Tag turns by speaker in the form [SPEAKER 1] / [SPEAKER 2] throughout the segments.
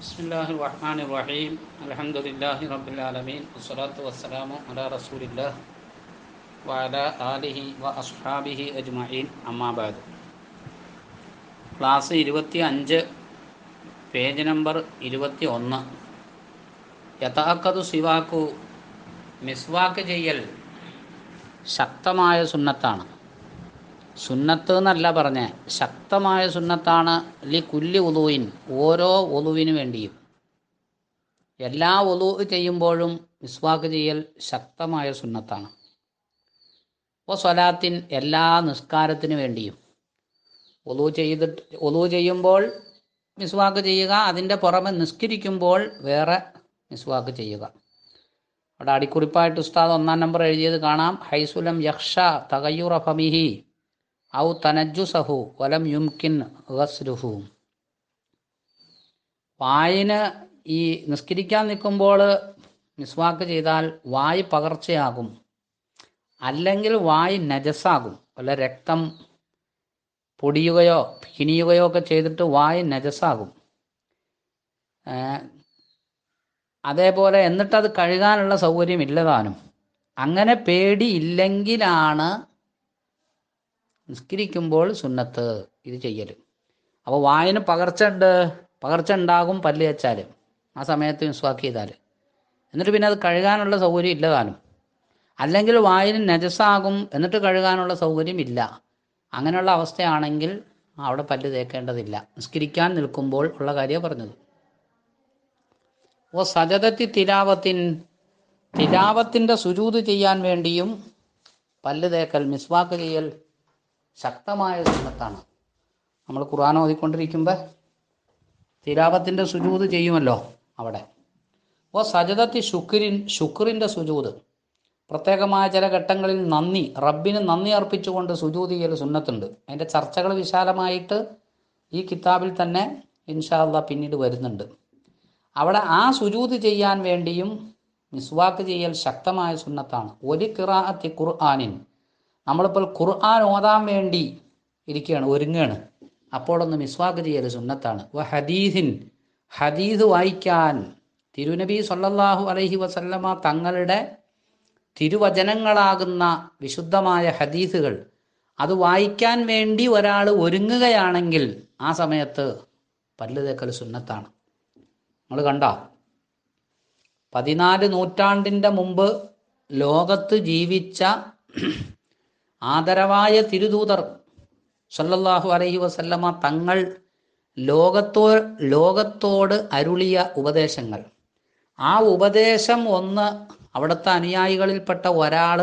[SPEAKER 1] بسم الله الرحمن الرحيم الحمد لله رب العالمين والصلاة والسلام على رسول الله وعلى آله وأصحابه أجمعين أما بعد class ഇരുപത്തി അഞ്ച് page number ഇരുപത്തി ഒന്ന് യഥാക്കതു സിവാക്കു മിസ്വാക്ക് ചെയ്യൽ ശക്തമായ സുന്നത്താണ് സുന്നത്ത് എന്നല്ല പറഞ്ഞ. ശക്തമായ സുന്നത്താണ് ലി കുല്ലി ഒതുവിൻ ഓരോ ഒതുവിനു വേണ്ടിയും. എല്ലാ ഒതു ചെയ്യുമ്പോഴും മിസ്വാക്ക് ചെയ്യൽ ശക്തമായ സുന്നത്താണ്. ഇപ്പോൾ സ്വലാത്തിൻ എല്ലാ നിസ്കാരത്തിനു വേണ്ടിയും. ഒതു ചെയ്തിട്ട് ഒതു ചെയ്യുമ്പോൾ മിസ്വാക്ക് ചെയ്യുക അതിന്റെ പുറമെ നിസ്കരിക്കുമ്പോൾ വേറെ മിസ്വാക്ക് ചെയ്യുക. അവിടെ അടിക്കുറിപ്പായിട്ട് ഉസ്താദ് ഒന്നാം നമ്പർ എഴുതിയത് കാണാം. ഹൈസുലം യക്ഷ തകയ്യുറ ഫമിഹി. ഔ തനജുസഹു വലം യുംകിൻ ഗസ്ലുഹു വായിന് ഈ നിസ്കരിക്കാൻ നിൽക്കുമ്പോൾ മിസ്വാക്ക് ചെയ്താൽ വായ് പകർച്ചയാകും. അല്ലെങ്കിൽ വായ് നജസാകും. വല്ല രക്തം പൊടിയുകയോ കിനിയുകയോ ഒക്കെ ചെയ്തിട്ട് വായ് നജസാകും. അതേപോലെ എന്നിട്ടത് കഴുകാനുള്ള സൗകര്യം ഇല്ലതാനും അങ്ങനെ പേടിയില്ലെങ്കിലാണ് നിസ്കരിക്കുമ്പോൾ സുന്നത്ത് ഇത് ചെയ്യൽ അപ്പോൾ വായന പകർച്ച ഉണ്ട് പകർച്ച ഉണ്ടാകും പല്ല് വെച്ചാൽ ആ സമയത്ത് മിസ്വാക്ക് ചെയ്താൽ എന്നിട്ട് പിന്നെ അത് കഴുകാനുള്ള സൗകര്യം ഇല്ലതാനും അല്ലെങ്കിൽ വായന നജസാകും എന്നിട്ട് കഴുകാനുള്ള സൗകര്യം ഇല്ല. അങ്ങനെയുള്ള അവസ്ഥയാണെങ്കിൽ അവിടെ പല്ല് തേക്കേണ്ടതില്ല. നിസ്കരിക്കാൻ നിൽക്കുമ്പോൾ ഉള്ള കാര്യമാണ് പറഞ്ഞത്. ഓ സജതത്തി തിലാവത്തിൻ തിലാവത്തിന്റെ സുജൂത് ചെയ്യാൻ വേണ്ടിയും പല്ല് തേക്കൽ മിസ്വാക്ക് ചെയ്യൽ ശക്തമായ സുന്നത്താണ് നമ്മൾ ഖുർആൻ ഓതിക്കൊണ്ടിരിക്കുമ്പോൾ തിരാപത്തിന്റെ സുജൂത് ചെയ്യുമല്ലോ അവിടെ. ഓ സജതത്തി ശുക്രിൻ ശുക്രിന്റെ സുജൂത്. പ്രത്യേകമായ ചില ഘട്ടങ്ങളിൽ നന്ദി റബ്ബിന് നന്ദി അർപ്പിച്ചുകൊണ്ട് സുജൂത് ചെയ്യൽ സുന്നത്തുണ്ട്. അതിന്റെ ചർച്ചകൾ വിശാലമായിട്ട് ഈ കിതാബിൽ തന്നെ ഇൻഷാല്ല പിന്നീട് വരുന്നുണ്ട്. അവിടെ ആ സുജൂത് ചെയ്യാൻ വേണ്ടിയും മിസ്വാക്ക് ചെയ്യൽ ശക്തമായ സുന്നത്താണ്. ഒരു കിറാഅത്തി ഖുർആാനിൻ നമ്മളിപ്പോൾ ഖുർആൻ ഓതാൻ വേണ്ടി ഇരിക്കുകയാണ് ഒരുങ്ങുകയാണ്. അപ്പോഴൊന്ന് മിസ്വാക്ക് ചെയ്യൽ സുന്നത്താണ്. വ ഹദീസിൻ ഹദീദ് വായിക്കാൻ തിരുനബി സല്ലല്ലാഹു അലൈഹി വസല്ലമ തങ്ങളുടെ തിരുവചനങ്ങളാകുന്ന വിശുദ്ധമായ ഹദീസുകൾ അത് വായിക്കാൻ വേണ്ടി ഒരാൾ ഒരുങ്ങുകയാണെങ്കിൽ ആ സമയത്ത് പല്ല് തേക്കൽ സുന്നത്താണ്. നമ്മൾ കണ്ട? പതിനാല് നൂറ്റാണ്ടിന്റെ മുമ്പ് ലോകത്ത് ജീവിച്ച ആദരവായ തിരുദൂതർ സല്ലല്ലാഹു അലൈഹി വസല്ലമ തങ്ങൾ ലോകത്തോ ലോകത്തോട് അരുളിയ ഉപദേശങ്ങൾ. ആ ഉപദേശം ഒന്ന് അവിടുത്തെ അനുയായികളിൽപ്പെട്ട ഒരാൾ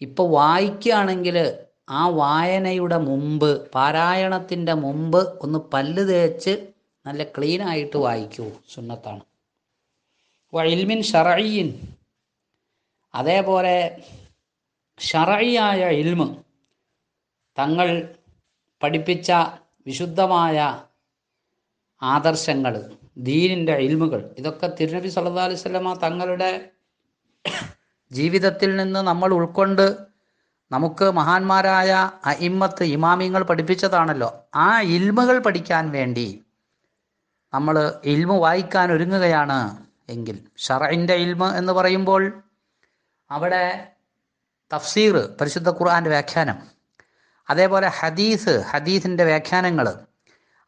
[SPEAKER 1] ഇപ്പോൾ വായിക്കുകയാണെങ്കിൽ ആ വായനയുടെ മുമ്പ് പാരായണത്തിന്റെ മുമ്പ് ഒന്ന് പല്ല് തേച്ച് നല്ല ക്ലീൻ ആയിട്ട് വായിക്കൂ സുന്നത്താണ്. വൈൽമിൻ ഷറയിൻ അതേപോലെ ഷറയായ ഇൽമ് തങ്ങൾ പഠിപ്പിച്ച വിശുദ്ധമായ ആദർശങ്ങൾ ദീനിന്റെ ഇൽമുകൾ ഇതൊക്കെ തിരുനബി സല്ലാ അലൈഹി സ്വലമ തങ്ങളുടെ ജീവിതത്തിൽ നിന്ന് നമ്മൾ ഉൾക്കൊണ്ട് നമുക്ക് മഹാന്മാരായ അയിമ്മത്ത് ഇമാമിങ്ങൾ പഠിപ്പിച്ചതാണല്ലോ. ആ ഇൽമുകൾ പഠിക്കാൻ വേണ്ടി നമ്മൾ ഇൽമു വായിക്കാൻ ഒരുങ്ങുകയാണ് എങ്കിൽ ഷറയിന്റെ ഇൽമ് എന്ന് പറയുമ്പോൾ അവിടെ തഫ്സീർ പരിശുദ്ധ ഖുർആന്റെ വ്യാഖ്യാനം. അതേപോലെ ഹദീസ് ഹദീസിന്റെ വ്യാഖ്യാനങ്ങൾ.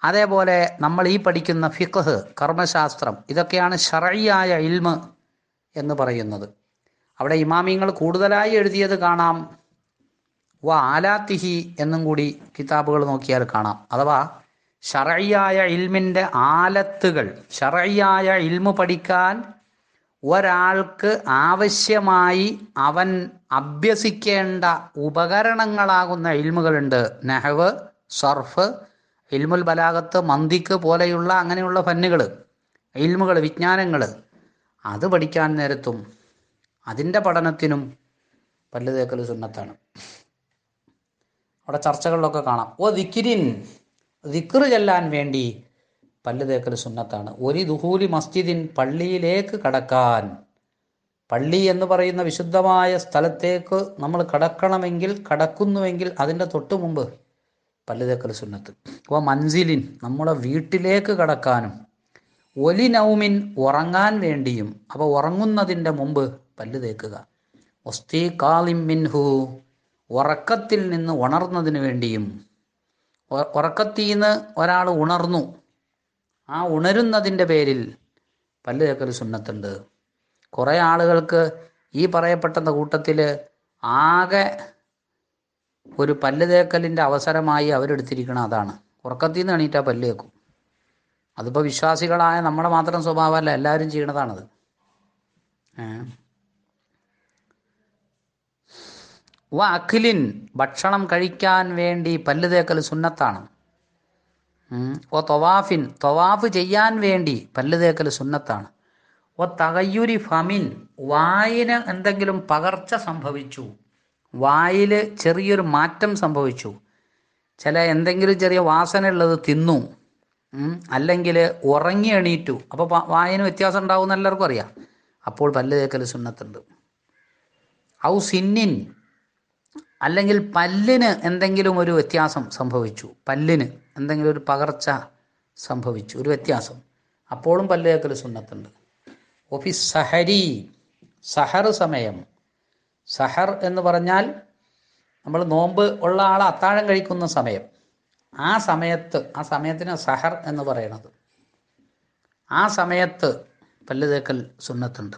[SPEAKER 1] അതേപോലെ നമ്മൾ ഈ പഠിക്കുന്ന ഫിഖ് കർമ്മശാസ്ത്രം. ഇതൊക്കെയാണ് ഷറയായ ഇൽമ് എന്ന് പറയുന്നത്. അവിടെ ഇമാമിങ്ങൾ കൂടുതലായി എഴുതിയത് കാണാം. വ ആലാത്തിഹി എന്നും കൂടി കിതാബുകൾ നോക്കിയാൽ കാണാം. അഥവാ ഷറയായ ഇൽമിന്റെ ആലത്തുകൾ. ഷറയായ ഇൽമ് പഠിക്കാൻ ഒരാൾക്ക് ആവശ്യമായി അവൻ അഭ്യസിക്കേണ്ട ഉപകരണങ്ങളാകുന്ന ഇൽമുകളുണ്ട്. നെഹവ് സർഫ് ഇൽമുൽ ബലാഗത്ത് മന്തിക്ക് പോലെയുള്ള അങ്ങനെയുള്ള ഫന്നുകൾ ഇൽമുകൾ വിജ്ഞാനങ്ങൾ അത് പഠിക്കാൻ നേരത്തും അതിന്റെ പഠനത്തിനും പല്ല് തേക്കൽ സുന്നത്താണ്. അവിടെ ചർച്ചകളിലൊക്കെ കാണാം. ഓ ദിക്കിരിൻ. ദിക്കറ് ചെല്ലാൻ വേണ്ടി പല്ല് തേക്കൽ സുന്നത്താണ്. ഒരു ദുഹൂലി മസ്ജിദിൻ പള്ളിയിലേക്ക് കടക്കാൻ പള്ളി എന്ന് പറയുന്ന വിശുദ്ധമായ സ്ഥലത്തേക്ക് നമ്മൾ കടക്കണമെങ്കിൽ കടക്കുന്നുവെങ്കിൽ അതിന്റെ തൊട്ട് മുമ്പ് പല്ല് തേക്കൽ സുന്നത്ത്. അപ്പോൾ മൻസിലിൻ നമ്മുടെ വീട്ടിലേക്ക് കടക്കാനും ഒലി നൗമിൻ ഉറങ്ങാൻ വേണ്ടിയും അപ്പോൾ ഉറങ്ങുന്നതിന്റെ മുമ്പ് പല്ല് തേക്കുക. ഒസ്തി കാലിം മിൻഹു ഉറക്കത്തിൽ നിന്ന് ഉണർന്നതിന് വേണ്ടിയും ഉറക്കത്തിൽ നിന്ന് ഒരാൾ ഉണർന്നു ആ ഉണരുന്നതിന്റെ പേരിൽ പല്ല് തേക്കൽ സുന്നത്തുണ്ട് കുറേ ആളുകൾക്ക് ഈ പറയപ്പെട്ട കൂട്ടത്തിൽ ആകെ ഒരു പല്ല് തേക്കലിന്റെ അവസരമായി അവരെടുത്തിരിക്കണം അതാണ് ഉറക്കത്തിൽ നിന്ന് എണീറ്റാൽ പല്ല് തേക്കും അതിപ്പോൾ വിശ്വാസികളായ നമ്മളെ മാത്രം സ്വഭാവമല്ല എല്ലാവരും ചെയ്യണതാണത്. വ അഖിലിൻ ഭക്ഷണം കഴിക്കാൻ വേണ്ടി പല്ല് തേക്കൽ സുന്നത്താണ്. ഓ തൊവാഫിൻ തൊവാഫ് ചെയ്യാൻ വേണ്ടി പല്ല് തേക്കൽ സുന്നത്താണ്. ഓ തകയ്യുരി ഫമിൻ വായിന് എന്തെങ്കിലും പകർച്ച സംഭവിച്ചു. വായിൽ ചെറിയൊരു മാറ്റം സംഭവിച്ചു. ചില എന്തെങ്കിലും ചെറിയ വാസന ഉള്ളത് തിന്നു. അല്ലെങ്കിൽ ഉറങ്ങി എണീറ്റു. അപ്പോൾ വായന വ്യത്യാസം ഉണ്ടാവും എല്ലാവർക്കും അറിയാം. അപ്പോൾ പല്ല് തേക്കൽ സുന്നത്തുണ്ട്. ഔ സിന്നിൻ അല്ലെങ്കിൽ പല്ലിന് എന്തെങ്കിലും ഒരു വ്യത്യാസം സംഭവിച്ചു. പല്ലിന്. എന്തെങ്കിലും ഒരു പകർച്ച സംഭവിച്ചു ഒരു വ്യത്യാസം. അപ്പോഴും പല്ല് തേക്കൽ സുന്നത്തുണ്ട്. ഓഫീസ് സഹരി സഹർ സമയം. സഹർ എന്ന് പറഞ്ഞാൽ നമ്മൾ നോമ്പ് ഉള്ള ആൾ അത്താഴം കഴിക്കുന്ന സമയം. ആ സമയത്ത് ആ സമയത്തിന് സഹർ എന്ന് പറയണത്. ആ സമയത്ത് പല്ല് തേക്കൽ സുന്നത്തുണ്ട്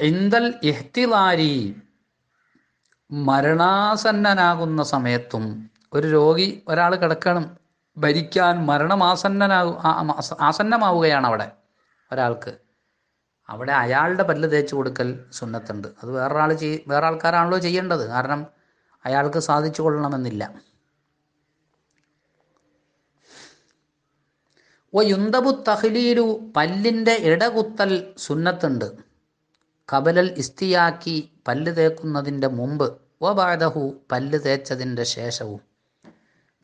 [SPEAKER 1] ഇന്ദൽ ഇഹ്തിലാരി മരണാസന്നനാകുന്ന സമയത്തും ഒരു രോഗി ഒരാൾ കിടക്കണം ഭരിക്കാൻ മരണമാസന്നനാകു ആസന്നമാവുകയാണ് അവിടെ ഒരാൾക്ക്. അവിടെ അയാളുടെ പല്ല് തേച്ച് കൊടുക്കൽ സുന്നത്തുണ്ട്. അത് വേറൊരാൾ ചെയ് വേറെ ആൾക്കാരാണല്ലോ ചെയ്യേണ്ടത്. കാരണം അയാൾക്ക് സാധിച്ചു കൊള്ളണമെന്നില്ല. ഓ യുന്തബു തഹ്ലീലു പല്ലിന്റെ ഇടകുത്തൽ സുന്നത്തുണ്ട്. കബലൽ ഇസ്തിയാക്കി പല്ല് തേക്കുന്നതിന്റെ മുമ്പ് ഓ ബാദഹു പല്ല് തേച്ചതിന്റെ ശേഷവും.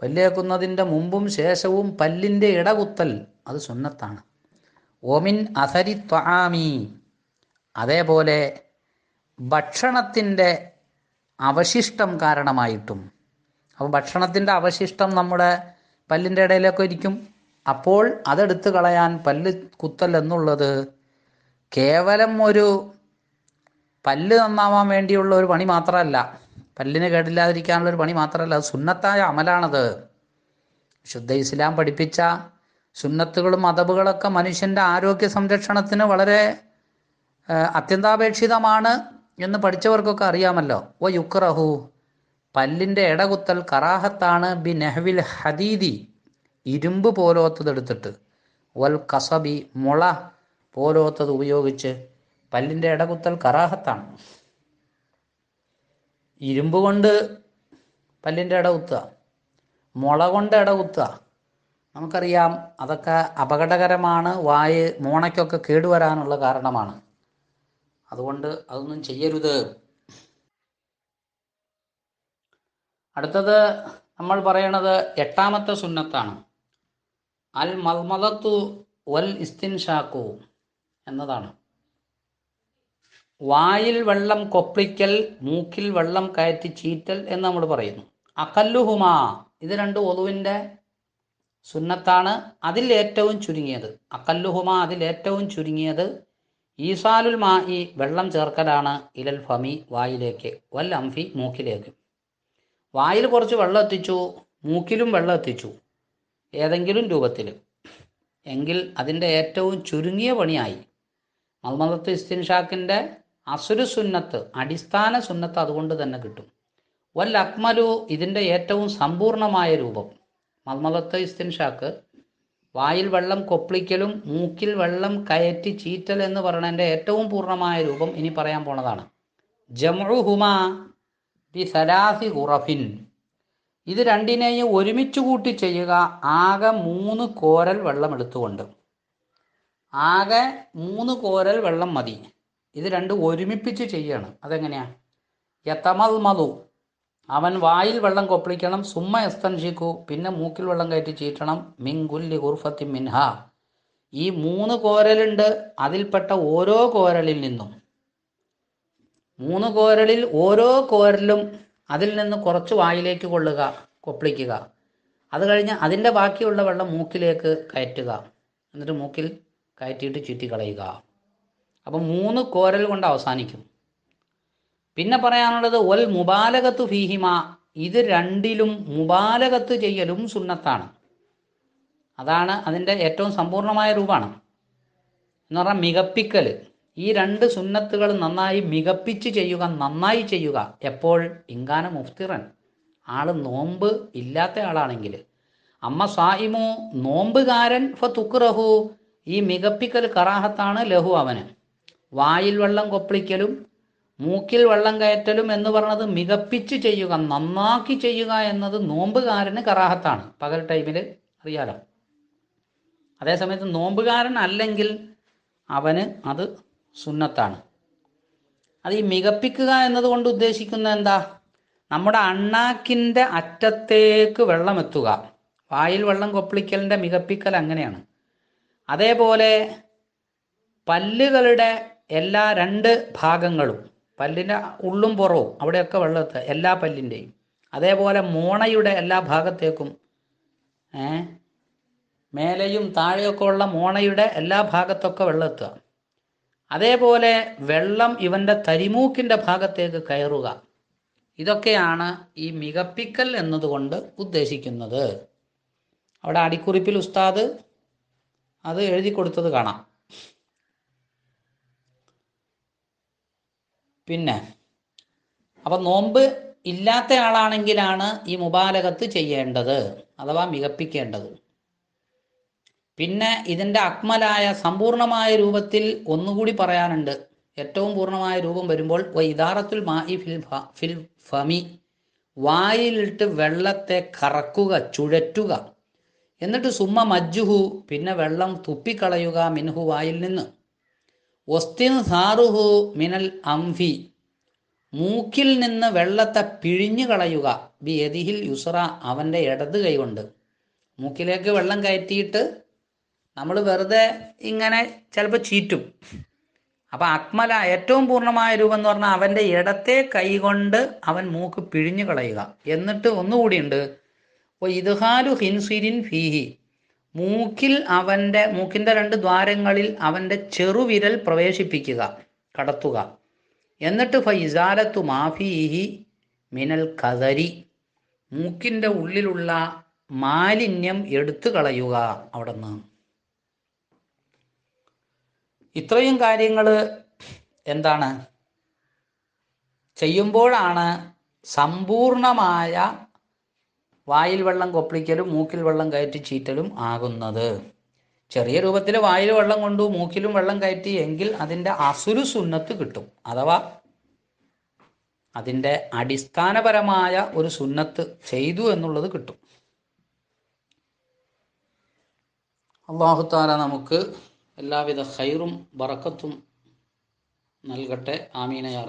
[SPEAKER 1] പല്ല് തേക്കുന്നതിന്റെ മുമ്പും ശേഷവും പല്ലിന്റെ ഇടകുത്തൽ അത് സുന്നത്താണ്. ഓമിൻ അസരി ത്വാമി അതേപോലെ ഭക്ഷണത്തിന്റെ അവശിഷ്ടം കാരണമായിട്ടും. അപ്പോൾ ഭക്ഷണത്തിന്റെ അവശിഷ്ടം നമ്മുടെ പല്ലിന്റെ ഇടയിലൊക്കെ ഇരിക്കും. അപ്പോൾ അതെടുത്ത് കളയാൻ പല്ല് കുത്തൽ എന്നുള്ളത് കേവലം ഒരു പല്ല് നന്നാവാൻ വേണ്ടിയുള്ള ഒരു പണി മാത്രമല്ല പല്ലിന് കേടില്ലാതിരിക്കാനുള്ള ഒരു പണി മാത്രമല്ല അത് സുന്നത്തായ അമലാണത്. ശുദ്ധ ഇസ്ലാം പഠിപ്പിച്ച സുന്നത്തുകളും മതബുകളൊക്കെ മനുഷ്യന്റെ ആരോഗ്യ സംരക്ഷണത്തിന് വളരെ അത്യന്താപേക്ഷിതമാണ് എന്ന് പഠിച്ചവർക്കൊക്കെ അറിയാമല്ലോ. ഓ യുക്രഹു പല്ലിന്റെ ഇടകുത്തൽ കറാഹത്താണ് ബി നെഹ്വിൽ ഹദീദി ഇരുമ്പ് പോലോത്തത് എടുത്തിട്ട്. വൽ കസബി മുള പോലോത്തത് ഉപയോഗിച്ച് പല്ലിന്റെ ഇടകുത്തൽ കറാഹത്താണ്. ഇരുമ്പ് കൊണ്ട് പല്ലിന്റെ ഇട കുത്തുക മുള കൊണ്ട് ഇട കുത്തുക. നമുക്കറിയാം അതൊക്കെ അപകടകരമാണ് വായ് മോണയ്ക്കൊക്കെ കേടുവരാനുള്ള കാരണമാണ്. അതുകൊണ്ട് അതൊന്നും ചെയ്യരുത്. അടുത്തത് നമ്മൾ പറയണത് എട്ടാമത്തെ സുന്നത്താണ്. അൽ മൽമലത്തു വൽ ഇസ്തിൻഷാക്കു എന്നതാണ്. വായിൽ വെള്ളം കൊപ്പിക്കൽ മൂക്കിൽ വെള്ളം കയറ്റി ചീറ്റൽ എന്ന് നമ്മൾ പറയുന്നു. അകല്ലുഹുമാ ഇത് രണ്ട് ഒതുവിന്റെ സുന്നത്താണ്. അതിൽ ഏറ്റവും ചുരുങ്ങിയത്. അകല്ലുഹുമ അതിൽ ഏറ്റവും ചുരുങ്ങിയത് ഈസാലുൽ മാ ഈ വെള്ളം ചേർക്കലാണ്. ഇലൽ ഫമി വായിലേക്ക്. വൽ അംഫി മൂക്കിലേക്ക്. വായിൽ കുറച്ച് വെള്ളം എത്തിച്ചു മൂക്കിലും വെള്ളം എത്തിച്ചു ഏതെങ്കിലും രൂപത്തിൽ. എങ്കിൽ അതിന്റെ ഏറ്റവും ചുരുങ്ങിയ പണിയായി. മൽമദത്ത് ഇസ്തിൻഷാക്കിന്റെ അസുരു സുന്നത്ത് അടിസ്ഥാന സുന്നത്ത് അതുകൊണ്ട് തന്നെ കിട്ടും. വൽ അക്മലു ഇതിന്റെ ഏറ്റവും സമ്പൂർണമായ രൂപം. മൽമലത്ത് ഇസ്തിൻഷാക്ക് വായിൽ വെള്ളം കൊപ്പിളിക്കലും മൂക്കിൽ വെള്ളം കയറ്റി ചീറ്റൽ എന്ന് പറയുന്നതിന്റെ ഏറ്റവും പൂർണമായ രൂപം ഇനി പറയാൻ പോണതാണ്. ജംഉഹുമ ബി സലാസി ഉറഫിൻ. ഇത് രണ്ടിനെയും ഒരുമിച്ച് കൂട്ടി ചെയ്യുക ആകെ മൂന്ന് കോരൽ വെള്ളം എടുത്തുകൊണ്ട്. ആകെ മൂന്ന് കോരൽ വെള്ളം മതി. ഇത് രണ്ടും ഒരുമിപ്പിച്ച് ചെയ്യണം. അതെങ്ങനെയാ? യത്തമൽ മതു അവൻ വായിൽ വെള്ളം കൊപ്പിളിക്കണം സുമ്മ എസ്തൻഷിക്കു പിന്നെ മൂക്കിൽ വെള്ളം കയറ്റി ചീറ്റണം മിങ്കുല്ലി ഉർഫത്തി മിൻഹ. ഈ മൂന്ന് കോരലുണ്ട് അതിൽപ്പെട്ട ഓരോ കോരലിൽ നിന്നും. മൂന്ന് കോരലിൽ ഓരോ കോരലും അതിൽ നിന്ന് കുറച്ച് വായിലേക്ക് കൊള്ളുക കൊപ്പിളിക്കുക. അത് കഴിഞ്ഞ് അതിന്റെ ബാക്കിയുള്ള വെള്ളം മൂക്കിലേക്ക് കയറ്റുക. എന്നിട്ട് മൂക്കിൽ കയറ്റിയിട്ട് ചുറ്റിക്കളയുക. അപ്പം മൂന്ന് കോരൽ കൊണ്ട് അവസാനിക്കും. പിന്നെ പറയാനുള്ളത് ഒൽ മുബാലകത്ത് ഫീഹിമ ഇത് രണ്ടിലും മുബാലകത്ത് ചെയ്യലും സുന്നത്താണ്. അതാണ് അതിന്റെ ഏറ്റവും സമ്പൂർണമായ രൂപമാണ്. എന്ന് പറഞ്ഞാൽ മികപ്പിക്കൽ ഈ രണ്ട് സുന്നത്തുകൾ നന്നായി മികപ്പിച്ച് ചെയ്യുക നന്നായി ചെയ്യുക. എപ്പോൾ? ഇങ്കാന മുഫ്തിറൻ. ആൾ നോമ്പ് ഇല്ലാത്ത ആളാണെങ്കിൽ. അമ്മ സായിമു നോമ്പുകാരൻ ഫ തുക്റഹു ഈ മികപ്പിക്കൽ കറാഹത്താണ് ലഹു അവന്. വായിൽ വെള്ളം കൊപ്പിളിക്കലും മൂക്കിൽ വെള്ളം കയറ്റലും എന്ന് പറഞ്ഞത് മികപ്പിച്ച് ചെയ്യുക നന്നാക്കി ചെയ്യുക എന്നത് നോമ്പുകാരന് കറാഹത്താണ്. പകൽ ടൈമിൽ അറിയാലോ. അതേസമയത്ത് നോമ്പുകാരൻ അല്ലെങ്കിൽ അവന് അത് സുന്നത്താണ്. അത് ഈ മികപ്പിക്കുക എന്നതുകൊണ്ട് ഉദ്ദേശിക്കുന്നത് എന്താ? നമ്മുടെ അണ്ണാക്കിന്റെ അറ്റത്തേക്ക് വെള്ളം എത്തുക വായിൽ വെള്ളം കൊപ്പിളിക്കലിന്റെ മികപ്പിക്കൽ അങ്ങനെയാണ്. അതേപോലെ പല്ലുകളുടെ എല്ലാ രണ്ട് ഭാഗങ്ങളും പല്ലിന്റെ ഉള്ളും പുറവും അവിടെയൊക്കെ വെള്ളത്ത് എല്ലാ പല്ലിന്റെയും. അതേപോലെ മോണയുടെ എല്ലാ ഭാഗത്തേക്കും ഏ മേലെയും താഴെയൊക്കെ ഉള്ള മോണയുടെ എല്ലാ ഭാഗത്തൊക്കെ വെള്ളമെത്തുക അതേപോലെ വെള്ളം ഇവന്റെ തരിമൂക്കിന്റെ ഭാഗത്തേക്ക് കയറുക. ഇതൊക്കെയാണ് ഈ മികപ്പിക്കൽ എന്നതുകൊണ്ട് ഉദ്ദേശിക്കുന്നത്. അവിടെ അടിക്കുറിപ്പിൽ ഉസ്താദ് അത് എഴുതി കൊടുത്തത് കാണാം. പിന്നെ അപ്പം നോമ്പ് ഇല്ലാത്ത ആളാണെങ്കിലാണ് ഈ മുബാലകത്ത് ചെയ്യേണ്ടത് അഥവാ മികപ്പിക്കേണ്ടത്. പിന്നെ ഇതിന്റെ അക്മലായ സമ്പൂർണമായ രൂപത്തിൽ ഒന്നുകൂടി പറയാനുണ്ട്. ഏറ്റവും പൂർണമായ രൂപം വരുമ്പോൾ ഇദാറത്തുൽ മായി ഫിൽ ഫിൽ ഫമി വായിലിട്ട് വെള്ളത്തെ കറക്കുക ചുഴറ്റുക. എന്നിട്ട് സുമ്മ മജ്ജുഹു പിന്നെ വെള്ളം തുപ്പിക്കളയുക മിൻഹു വായിൽ നിന്ന്. ഒസ്തിൻ സാറുഹു മിനൽ അംഫി. മൂക്കിൽ നിന്ന് വെള്ളത്തെ പിഴിഞ്ഞു കളയുക. ബി എതിഹിൽ യുസറ അവന്റെ ഇടത് കൈകൊണ്ട്. മൂക്കിലേക്ക് വെള്ളം കയറ്റിയിട്ട് നമ്മൾ വെറുതെ ഇങ്ങനെ ചിലപ്പോൾ ചീറ്റും. അപ്പം അക്മല ഏറ്റവും പൂർണമായ രൂപം എന്ന് പറഞ്ഞാൽ അവന്റെ ഇടത്തെ കൈകൊണ്ട് അവൻ മൂക്ക് പിഴിഞ്ഞു കളയുക. എന്നിട്ട് ഒന്നുകൂടിയുണ്ട്. ഇപ്പോൾ ഇദ്ഹാലു ഹിൻസിരിൻ ഫീഹി. മൂക്കിൽ അവന്റെ മൂക്കിന്റെ രണ്ട് ദ്വാരങ്ങളിൽ അവന്റെ ചെറുവിരൽ പ്രവേശിപ്പിക്കുക കടത്തുക. എന്നിട്ട് ഫൈസാലത്തു മാഫിഹി മിനൽ കതരി മൂക്കിന്റെ ഉള്ളിലുള്ള മാലിന്യം എടുത്തു കളയുക അവിടെ നിന്ന് ഇത്രയും കാര്യങ്ങൾ എന്താണ്? ചെയ്യുമ്പോഴാണ് സമ്പൂർണമായ വായിൽ വെള്ളം കൊപ്പിളിക്കലും മൂക്കിൽ വെള്ളം കയറ്റി ചീറ്റലും ആകുന്നത്. ചെറിയ രൂപത്തിൽ വായിൽ വെള്ളം കൊണ്ടു മൂക്കിലും വെള്ളം കയറ്റി എങ്കിൽ അതിന്റെ അസുരു സുന്നത്ത് കിട്ടും. അഥവാ അതിന്റെ അടിസ്ഥാനപരമായ ഒരു സുന്നത്ത് ചെയ്തു എന്നുള്ളത് കിട്ടും. അള്ളാഹുത്താല നമുക്ക് എല്ലാവിധ ഹൈറും ബറക്കത്തും നൽകട്ടെ. ആമീന യാ